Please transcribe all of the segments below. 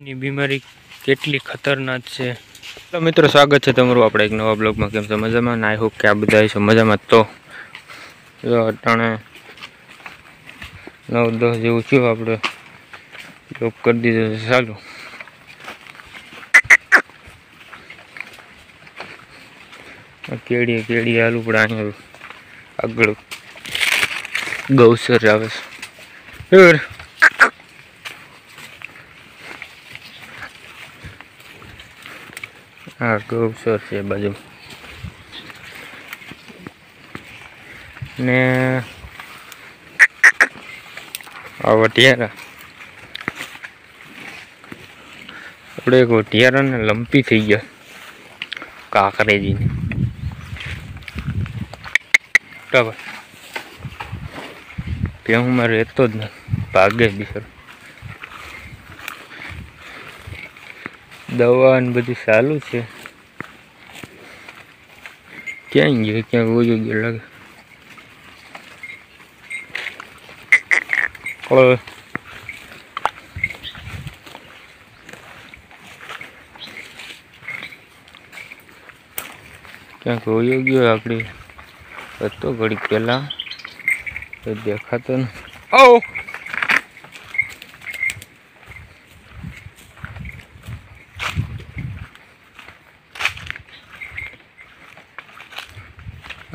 ની બીમારી કેટલી ખતરનાક છે. તો મિત્રો સ્વાગત છે તમારું આપણે એક નવા બ્લોગમાં. કેમ છો મજામાં? આઈ હોપ કે આ બધા છે મજામાં તો. અટાણે નવ દસ જેવું થયું આપણે જોબ કરી દીધો છે. ચાલુ. આ કેડીએ કેડીએ આલુ પણ અહીંયા આગળ. ગૌસર આવે છે. હેર. હા ગૌસર છે બાજુ. ને આ વટિયારા આપણે એક વટિયારાને લંપી થઈ ગયા. કાંકરેજીને. બરાબર ત્યાં હું મારે રહેતો જ નથી ભાગે બિચારો દવા ને બધું ચાલુ છે. ક્યાં ગયો, ક્યાંક ઓજો ગયો લાગે. ક્યાંક ઓયો ગયો આપણે હતો ઘડીક પેલા દેખાતો ને ઓ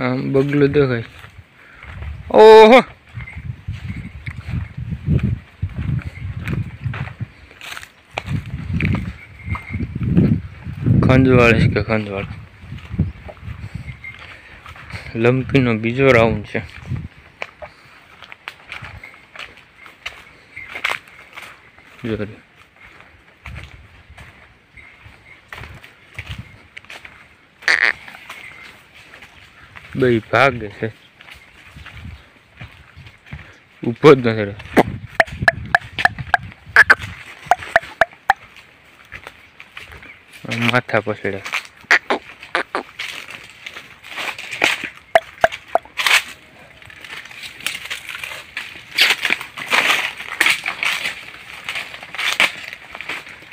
આમ બગલું દેખાય. ઓહો! ખંજવાળ છે કે ખંજવાળ? લંપીનો બીજો રાઉન્ડ છે. જોરી બે ભાગે છે. ઊભો જ નથી માથા પછડે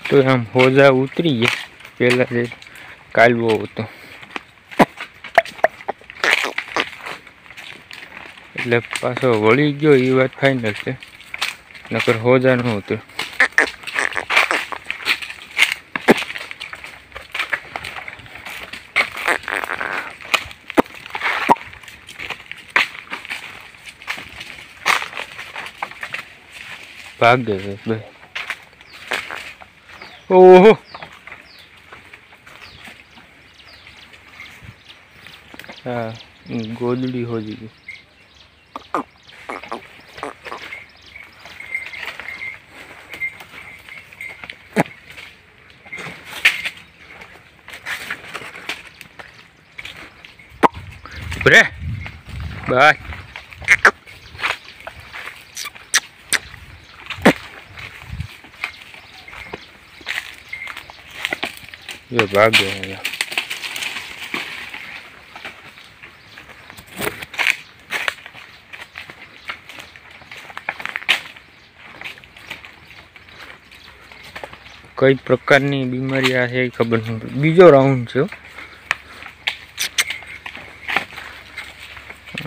તો આમ હોજા ઉતરી ગયા. પેલા જે કાલવો હતો. એટલે પાછો વળી ગયો એ વાત ફાઇનલ છે. નકર હોજા ન હતું? ભાગે છે ઓહો! હા, ગોદડી હોજી ગઈ. bre bye Yo bago ya. કઈ પ્રકારની બીમારી આ છે ખબર નહીં બીજો રાઉન્ડ છે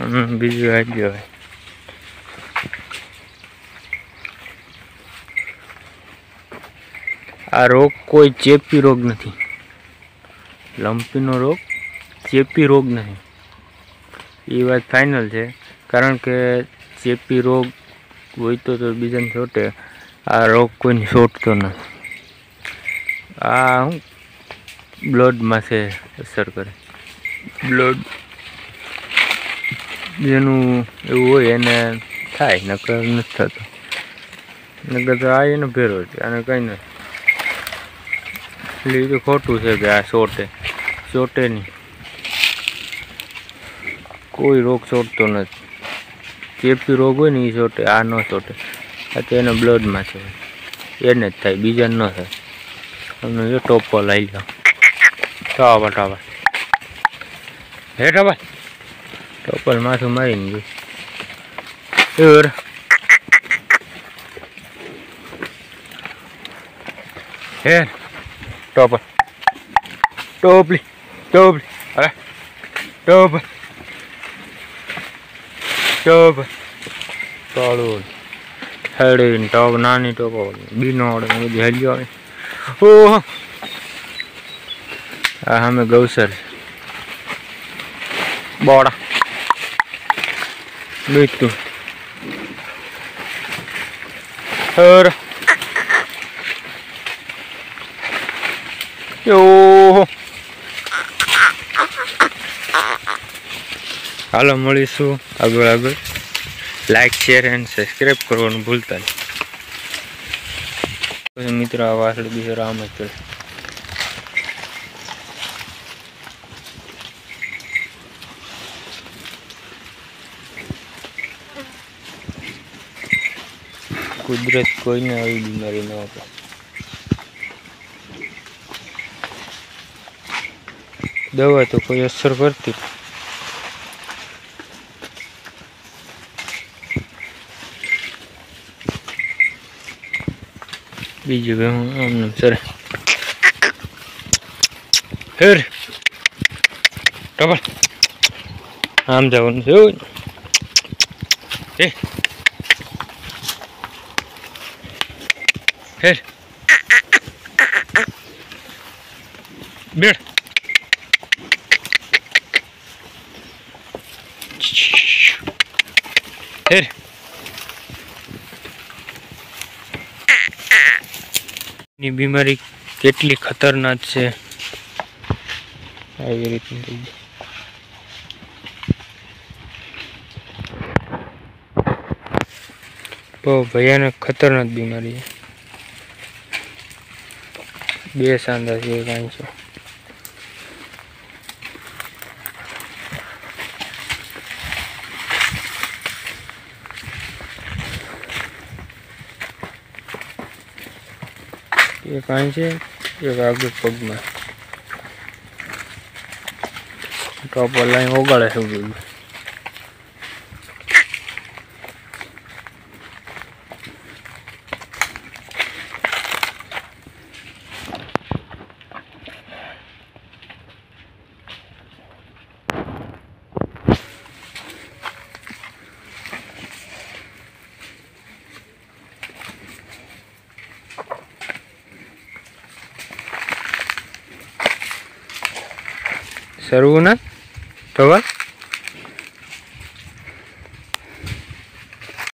બીજું આવી ગયો હવે. આ રોગ કોઈ ચેપી રોગ નથી. લંપીનો રોગ ચેપી રોગ નથી. એ વાત ફાઇનલ છે. કારણ કે ચેપી રોગ હોય તો તો બીજાને છોટે આ રોગ કોઈને છોટતો નથી. આ શું બ્લડમાં છે અસર કરે. બ્લડ જેનું એવું હોય એને થાય, નકર નથી થતો. નકર તો આ એનો ભેરો છે અને કંઈ નથી એટલે એ ખોટું છે કે આ ચોટે ચોટે નહીં કોઈ રોગ ચોટતો નથી. ચેપી રોગ હોય ને એ ચોટે આ ન ચોટે આ તો એના બ્લડમાં છે. એને જ થાય, બીજાને ન થાય. તમને જો ટોપો લઈ લો. ટાવા ટાવા હે ટાવા ટોપલ માથું મારીને ગયું હેર ટોપર ટોપલી ટોપલી અરે, ટોપ. ટોપ. કાળું હેડીને ટોપ, નાની ટોપો બીનોડ બધી આવે. ઓહો. આ સામે ગૌસર. બોડા. બીતું હર Yo. હાલો મળીશું આગળ આગળ લાઈક શેર એન્ડ સબસ્ક્રાઈબ કરવાનું ભૂલતા નહીં. મિત્રો, આ વાસળ બીજો રામ જ કરે કુદરત કોઈને આવી બીમારી ન આપે દવા તો કોઈ અસર કરતી. બીજું કે હું આમને સર હેર. ટપલ. આમ જવાનું છે એ. Hair bed. હેરની બીમારી કેટલી ખતરનાક છે. આવી રીતની થઈ. બહુ ભયાનક ખતરનાક બીમારી છે. બે સાંધા છે કાંઈ છે. એક અહીં છે, એક આગળ પગમાં. ટોપ લાઈન ઓગાળે છે બધું. સરવું ના ધવલ